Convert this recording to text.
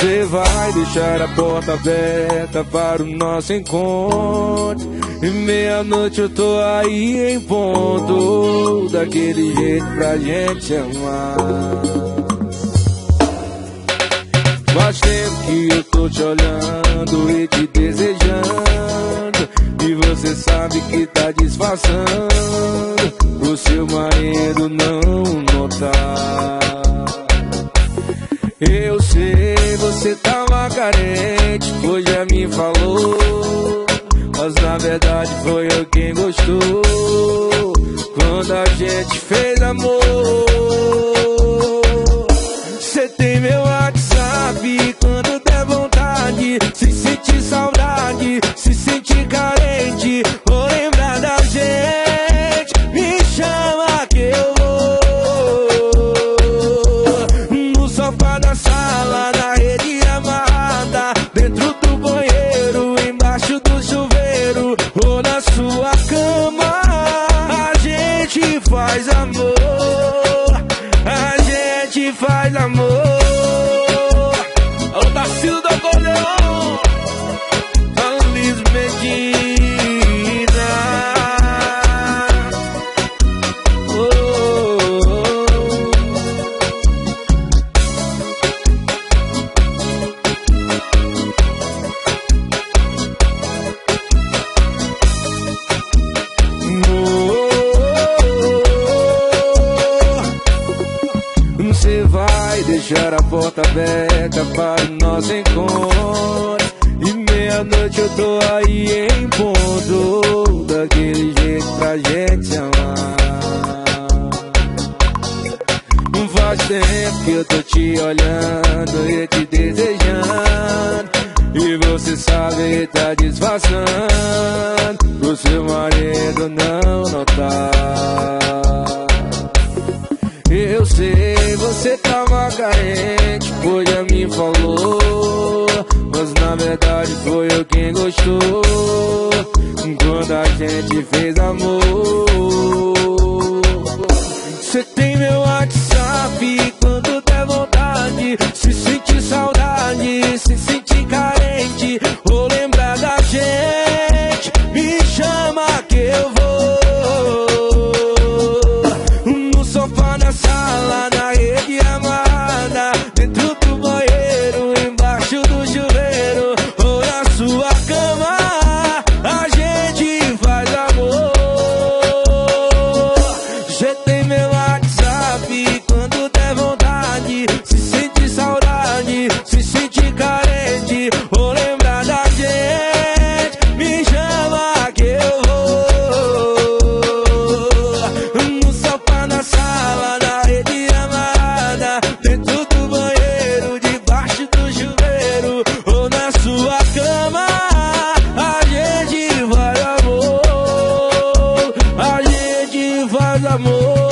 Você vai deixar a porta aberta para o nosso encontro. E meia-noite eu tô aí em ponto. Daquele jeito pra gente amar. Faz tempo que eu tô te olhando e te desejando. E você sabe que tá disfarçando. Pro seu marido não notar. Eu sei, você tava carente, pois já me falou. Mas na verdade foi eu quem gostou. Quando a gente fez amor. Você tem meu WhatsApp Gente faz amor. Deixar a porta aberta para o nosso encontro. E meia-noite eu tô aí em ponto. Daquele jeito pra gente amar. Faz tempo que eu tô te olhando e te desejando. E você sabe, tá disfarçando. Pro seu marido não notar. Carente, já me falou. Mas na verdade foi eu quem gostou. Quando a gente fez amor. Você tem más amor.